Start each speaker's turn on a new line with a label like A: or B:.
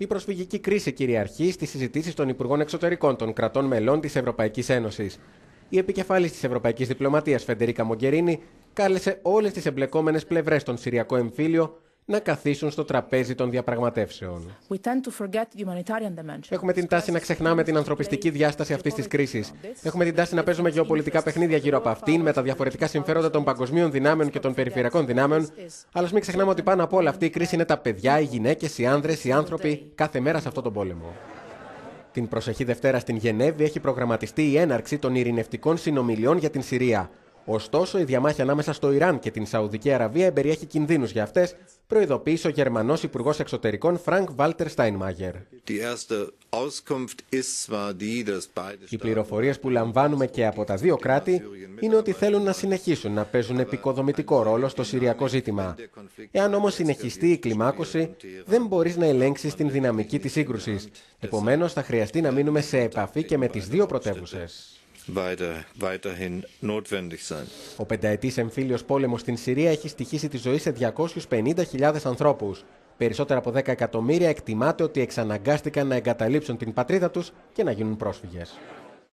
A: Η προσφυγική κρίση κυριαρχεί στις συζητήσεις των Υπουργών Εξωτερικών των κρατών μελών της Ευρωπαϊκής Ένωσης. Η επικεφάλης της Ευρωπαϊκής Διπλωματίας, Φεντερίκα Μογκερίνη, κάλεσε όλες τις εμπλεκόμενες πλευρές στον Συριακό εμφύλιο να καθίσουν στο τραπέζι των διαπραγματεύσεων. Έχουμε την τάση να ξεχνάμε την ανθρωπιστική διάσταση αυτής της κρίσης. Έχουμε την τάση να παίζουμε γεωπολιτικά παιχνίδια γύρω από αυτήν, με τα διαφορετικά συμφέροντα των παγκοσμίων δυνάμεων και των περιφερειακών δυνάμεων. Αλλά μην ξεχνάμε ότι πάνω από όλα αυτή η κρίση είναι τα παιδιά, οι γυναίκες, οι άνδρες, οι άνθρωποι κάθε μέρα σε αυτόν τον πόλεμο. Την προσεχή Δευτέρα στην Γενέβη έχει προγραμματιστεί η έναρξη των ειρηνευτικών συνομιλιών για την Συρία. Ωστόσο, η διαμάχη ανάμεσα στο Ιράν και την Σαουδική Αραβία εμπεριέχει κινδύνους για αυτές, προειδοποίησε ο Γερμανός Υπουργός Εξωτερικών Φρανκ Βάλτερ Στάινμάγερ. Οι πληροφορίες που λαμβάνουμε και από τα δύο κράτη είναι ότι θέλουν να συνεχίσουν να παίζουν επικοδομητικό ρόλο στο Συριακό ζήτημα. Εάν όμως συνεχιστεί η κλιμάκωση, δεν μπορείς να ελέγξεις την δυναμική της σύγκρουσης. Επομένως, θα χρειαστεί να μείνουμε σε επαφή και με τις δύο πρωτεύουσες
B: weiterhin notwendig sein.
A: Ο πενταετής εμφύλιος πόλεμος στην Συρία έχει στοιχήσει τη ζωή σε 250.000 ανθρώπους. Περισσότερα από 10 εκατομμύρια εκτιμάται ότι εξαναγκάστηκαν να εγκαταλείψουν την πατρίδα τους και να γίνουν πρόσφυγες.